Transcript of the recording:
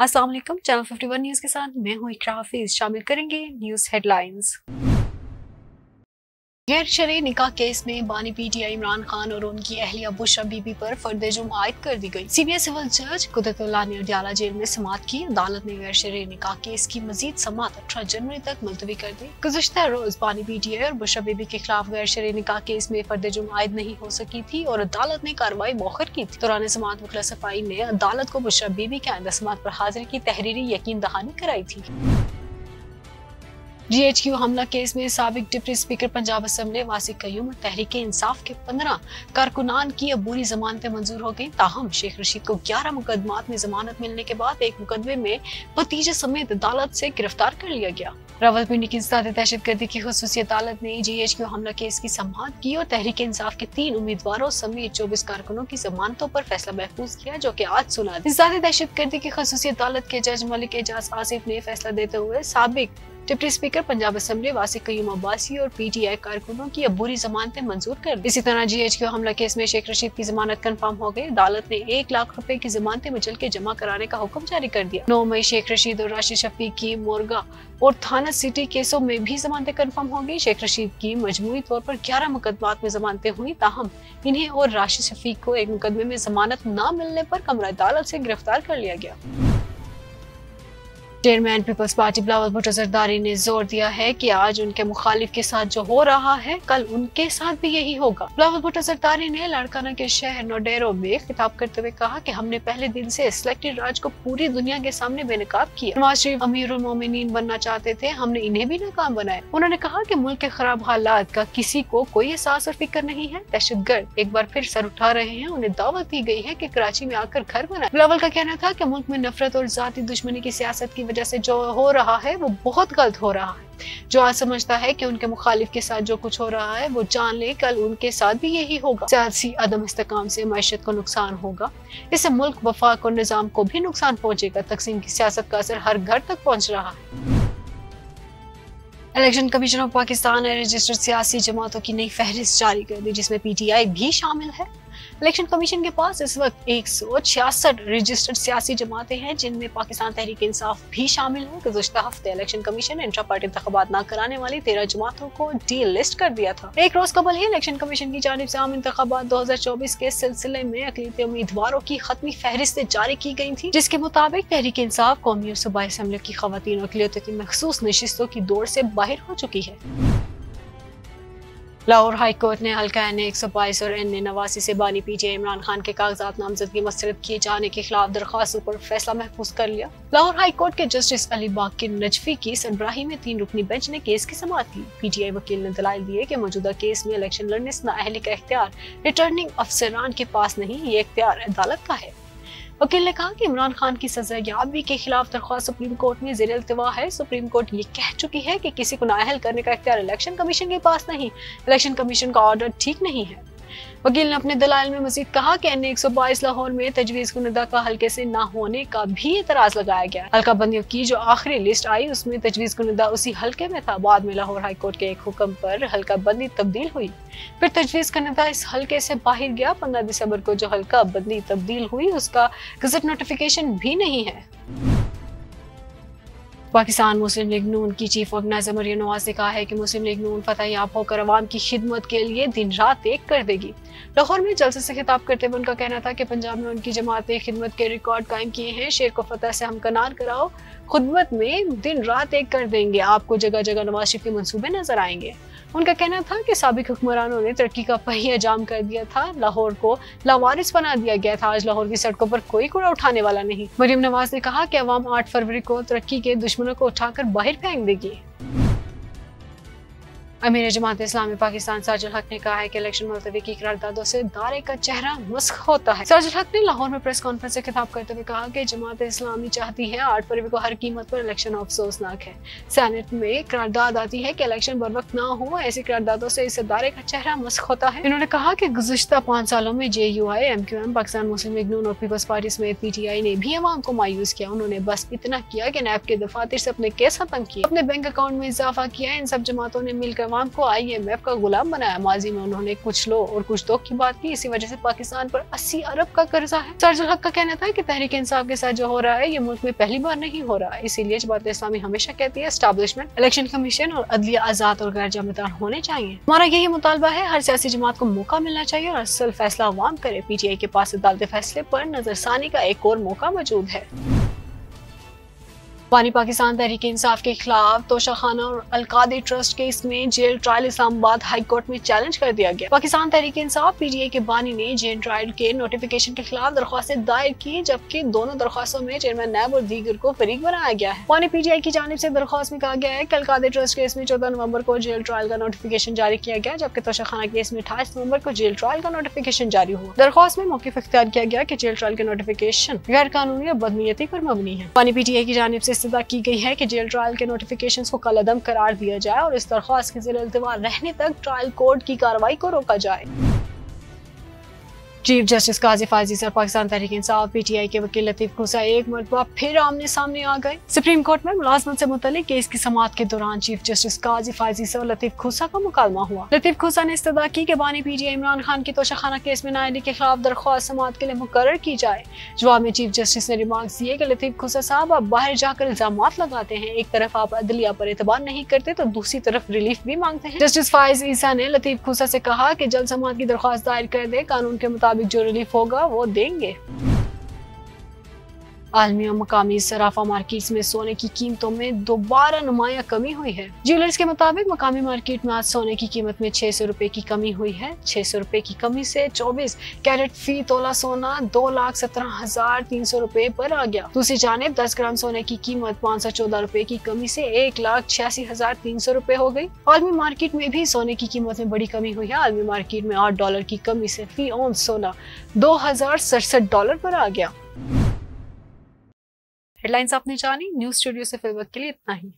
अस्सलाम वालेकुम channel 51 news के साथ मैं हूँ इकरा हाफिज। शामिल करेंगे न्यूज़ हेडलाइंस गैर शरी निकाह केस में बानी पीटीआई इमरान खान और उनकी अहलिया बुशा बीबी पर फर्द जुम आयद कर दी गई। सीबीआई सिविल जज कुदरतुल्ला ने अडियाला जेल में समात की। अदालत ने गैर शरी निकाह केस की मजीद समात अठारह जनवरी तक मुलतवी कर दी। गुजशत रोज बानी पीटीआई और बुशा बीबी के खिलाफ गैर शरी निकाह केस में फर्द जुम आयद नहीं हो सकी थी और अदालत ने कार्रवाई मौखर की थी। दौरान समात मुखला सफ़ाई ने अदालत को बुशा बीबी के आइंदा समात पर हाजिर की तहरीरी यकीन दहानी कराई थी। जीएचक्यू हमला केस में सबक डिप्टी स्पीकर पंजाब असम्बली वासी कयूम तहरीक इंसाफ के पंद्रह। कारकुनान की अबूरी जमानतें मंजूर हो गई ताहम। शेख रशीद को ग्यारह मुकदमात में जमानत मिलने के बाद एक मुकदमे में भतीजे समेत अदालत से गिरफ़्तार कर लिया गया। रावलपिंडी की दहशत गर्दी की खसूसी अदालत ने जी एच क्यू हमला केस की समात की और तहरीक इंसाफ के तीन उम्मीदवारों समेत चौबीस कारकुनों की जमानतों पर फैसला महफूज किया, जो की आज सुना दहशत गर्दी की खसूसी अदालत के जज मलिक एजाज आसिफ ने फैसला देते हुए सबक deputy speaker, Punjab assembly, Wasiq Qayyum Abbasi और पीटीआई कारकुनों की अबूरी जमानतें मंजूर कर दी। इसी तरह जी एच जीएचक्यू हमला केस में शेख रशीद की जमानत कन्फर्म हो गई। अदालत ने एक लाख रुपए की जमानतें मुचल के जमा कराने का हुक्म जारी कर दिया। नौ मई शेख रशीद और राशिद शफीक की मोरगा और थाना सिटी केसों में भी जमानतें कन्फर्म हो गई। शेख रशीद की मजमूरी तौर पर ग्यारह मुकदमात में जमानतें हुई, ताहम इन्हें और राशिद शफीक को एक मुकदमे में जमानत न मिलने पर कमरा अदालत से गिरफ़्तार कर लिया गया। Chairman peoples party Bilawal Bhutto Zardari ने ज़ोर दिया है कि आज उनके मुखालिफ के साथ जो हो रहा है, कल उनके साथ भी यही होगा। बिलावल भुट्टो जरदारी ने लाड़काना के शहर नोडेरो में खिताब करते हुए कहा कि हमने पहले दिन से सिलेक्टेड राज को पूरी दुनिया के सामने बेनकाब किया। नवाज़ शरीफ अमीर मोमिन बनना चाहते थे, हमने इन्हें भी नाकाम बनाया। उन्होंने कहा की मुल्क के खराब हालात का किसी को कोई एहसास और फ़िक्र नहीं है। दहशत गर्द एक बार फिर सर उठा रहे हैं, उन्हें दावत दी गई है की कराची में आकर घर बनाए। बिलावल का कहना था की मुल्क में नफरत और जाती दुश्मनी की सियासत की वजह से जो हो रहा है, वो बहुत गलत हो रहा है। जो आज समझता है कि उनके मुखालिफ के साथ जो कुछ हो रहा है, वो जान ले, कल उनके साथ भी यही होगा। सियासी अदम इस्तेकाम से मैशत को नुकसान होगा। इससे मुल्क, वफाक और निज़ाम को भी नुकसान पहुंचेगा। तकसीम की सियासत का असर हर घर तक पहुँच रहा है। इलेक्शन कमीशन ऑफ़ पाकिस्तान ने रजिस्टर्ड सियासी जमातों की नई फहरिस्त जारी कर दी, जिसमें पीटीआई भी शामिल है। इलेक्शन कमीशन के पास इस वक्त एक सौ छियासठ रजिस्टर्ड सियासी जमातें हैं, जिनमें पाकिस्तान तहरीक इंसाफ भी शामिल है। गुजशत हफ़्ते इलेक्शन कमीशन इंट्रा पार्टी इंतबात न कराने वाली तेरह जमातों को डी लिस्ट कर दिया था। एक रोज कबल ही इलेक्शन कमीशन की जानब ऐसी आम इंतबात दो हज़ार चौबीस के सिलसिले में अकलीती उम्मीदवारों की खत्मी फहरिस्त जारी की गई थी, जिसके मुताबिक तहरीक इंसाफ, कौमी और सूबाई असम्बली की खातन अकलीतों की मखसूस नशस्तों की दौड़ से बाहर हो चुकी है। लाहौर हाई कोर्ट ने हल्का एन एक सौ बाईस और एन ए नवासी से बानी पीटीआई इमरान खान के कागजात नामजदगी मस्तरद किए जाने के खिलाफ दरखास्तों पर फैसला महफूज कर लिया। लाहौर हाई कोर्ट के जस्टिस अली बाकिर नजफी की सरबराही में तीन रुकनी बेंच ने केस की समाप्त की पीटीआई वकील ने दलाल दिए कि मौजूदा केस में इलेक्शन लड़ने से का इख्तियार, रिटर्निंग अफसरान के पास नहीं, ये इख्तियार अदालत का है। वकील ने कहा कि इमरान खान की सजा याबी के खिलाफ दरख्वास्त सुप्रीम कोर्ट में जेर अल्तवा है। सुप्रीम कोर्ट ये कह चुकी है कि किसी को नाअहल करने का इख्तियार इलेक्शन कमीशन के पास नहीं। इलेक्शन कमीशन का ऑर्डर ठीक नहीं है। वकील ने अपने दलाल में मजीद कहा कि एन एक सौ बाईस लाहौर में तजवीज कुनदा का हल्के से न होने का भी एतराज़ लगाया गया। हल्का बंदियों की जो आखिरी लिस्ट आई, उसमें तजवीज कुनदा उसी हल्के में था। बाद में लाहौर हाई कोर्ट के एक हुक्म पर हल्का बंदी तब्दील हुई। फिर तजवीज कुनदा इस हल्के से बाहर गया। पंद्रह दिसंबर को जो हल्का बंदी तब्दील हुई, उसका गजट नोटिफिकेशन भी नहीं है। पाकिस्तान मुस्लिम लीग नून की चीफ ऑर्गेनाइजर मरियम नवाज़ ने कहा है कि मुस्लिम लीग नून फतह याब होकर अवाम की खिदमत के लिए दिन रात एक कर देगी। लाहौर में जलसे से खिताब करते हुए उनका कहना था कि पंजाब में उनकी जमात ने खिदमत के रिकॉर्ड कायम किए हैं। शेर को फतह से हम कनार कराओ। खुदमत में दिन रात एक कर देंगे। आपको जगह जगह नवाज़ शरीफ के मनसूबे नज़र आएँगे। उनका कहना था कि सबक हुक्मरानों ने तरक्की का पहिया जाम कर दिया था, लाहौर को लावारिस बना दिया गया था। आज लाहौर की सड़कों पर कोई कूड़ा उठाने वाला नहीं। मरियम नवाज़ ने कहा कि अवाम आठ फरवरी को तरक्की के दुश्मनों को उठाकर बाहर फेंक देगी। अमीर जमात इस्लामी पाकिस्तान साजुल हक ने कहा है कि इलेक्शन मुलतवी की करारदादों से दारे का चेहरा मस्क होता है। साजुल हक ने लाहौर में प्रेस कॉन्फ्रेंस से खिताब करते हुए कहा कि जमात इस्लामी चाहती है आठ फरवरी को हर कीमत पर इलेक्शन अफसोसनाक है। सैनेट में करारदाद आती है कि इलेक्शन बर वक्त ना हो, ऐसी करारदादों से इस दारे का चेहरा मस्क होता है। इन्होंने कहा कि गुजशत पाँच सालों में J U I M Q M Pakistan Muslim League, Noon और पीपल्स पार्टी समेत पी टी आई ने भी अवाम को मायूस किया। उन्होंने बस इतना किया कि नैब के दफातर से अपने केस खत्म किए। अपने बैंक अकाउंट में इजाफा किया। इन सब जमातों ने मिलकर अवाम को आई एफ़ का गुलाम बनाया। माजी में उन्होंने कुछ लो और कुछ दो की बात की। इसी वजह से पाकिस्तान पर अस्सी अरब का कर्जा है। सरजुल हक का कहना था की तहरीक इंसाफ के साथ जो हो रहा है, ये मुल्क में पहली बार नहीं हो रहा। है इसीलिए जमात इस्लामी हमेशा कहती है स्टैब्लिशमेंट इलेक्शन कमीशन और अदलिया आज़ाद और गैर जमेदार होने चाहिए। हमारा यही मुतालबा है, हर सियासी जमात को मौका मिलना चाहिए और असल फैसला अवाम करे। पीटीआई के पास अदालती फैसले पर नजरसानी का एक और मौका मौजूद है। पानी पाकिस्तान तहरीक इंसाफ के खिलाफ तोशाखाना और अलकादी ट्रस्ट केस में jail trial Islamabad high court में चैलेंज कर दिया गया। पाकिस्तान तहरीक इंसाफ पीटीए के बानी ने जेल ट्रायल के नोटिफिकेशन के खिलाफ दरख्वास्तें दायर की, जबकि दोनों दरख्वास्तों में चेयरमैन नैब और दीगर को फरीक बनाया गया है। पानी पीटीआई की जानब ऐसी दरख्वास्त में कहा गया है की अलकादी ट्रस्ट केस में चौदह नवंबर को जेल ट्रायल का नोटिफिकेशन जारी किया गया, जबकि तोशाखाना केस में अठाईस नवंबर को जेल ट्रायल का नोटिफिकेशन जारी हुआ। दरख्वास्त में मौके इख्तियार किया गया की जेल ट्रायल के नोटिफिकेशन गैर कानूनी और बदनीयती पर मबनी है। पानी पीटीआई की जानब से इस्तः की गई है कि जेल ट्रायल के नोटिफिकेशन को कलदम करार दिया जाए और इस दरख्वास्त के ज़िले रहने तक ट्रायल कोर्ट की कार्रवाई को रोका जाए। चीफ जस्टिस काजी फाजी सर, पाकिस्तान तहरीक इंसाफ, पीटीआई के वकील लतीफ खुसा एक मरतबा फिर आमने सामने आ गए। सुप्रीम कोर्ट में मुलाजमत से मुतलिक केस की समात के दौरान चीफ जस्टिस काजी फाजी सर लतीफ खुसा का मुकालमा हुआ। लतीफ खुसा ने इस्तः की कि बानी पीटीआई इमरान खान की तोशाखाना केस में नायली के खिलाफ दरख्वास्त समात के लिए मुकर की जाए। जवाब में चीफ जस्टिस ने रिमार्क दिए की लतीफ खुसा साहब, आप बाहर जाकर इल्ज़ाम लगाते हैं। एक तरफ़ आप अदलिया पर एतबार नहीं करते तो दूसरी तरफ़ रिलीफ भी मांगते हैं। जस्टिस फाइज ईसा ने लतीफ खुसा से कहा की जल्द समात की दरख्वास्त दायर कर दे, कानून के मुताबिक मुताबिक जो रिलीफ होगा वो देंगे। आलमी और मकामी सराफा मार्केट में सोने की कीमतों में दोबारा नुमाया कमी हुई है। ज्वेलर्स के मुताबिक मकामी मार्केट में आज सोने की कीमत में छह सौ रूपए की कमी हुई है। छह सौ रूपए की कमी से चौबीस कैरेट फ़ी तोला सोना दो लाख सत्रह हज़ार तीन सौ रूपए पर आ गया। दूसरी जानब, दस ग्राम सोने की कीमत पाँच सौ चौदह रूपए की कमी से एक लाख छियासी हज़ार तीन सौ रूपए हो गई आलमी मार्केट में भी सोने की कीमत में बड़ी कमी हुई है। आलमी मार्केट में आठ डॉलर की कमी से फ़ी ऑन सोना दो हज़ार सड़सठ डॉलर पर आ गया। हेडलाइंस आपने जानी न्यूज़ स्टूडियो से फ़िल्म के लिए इतना ही।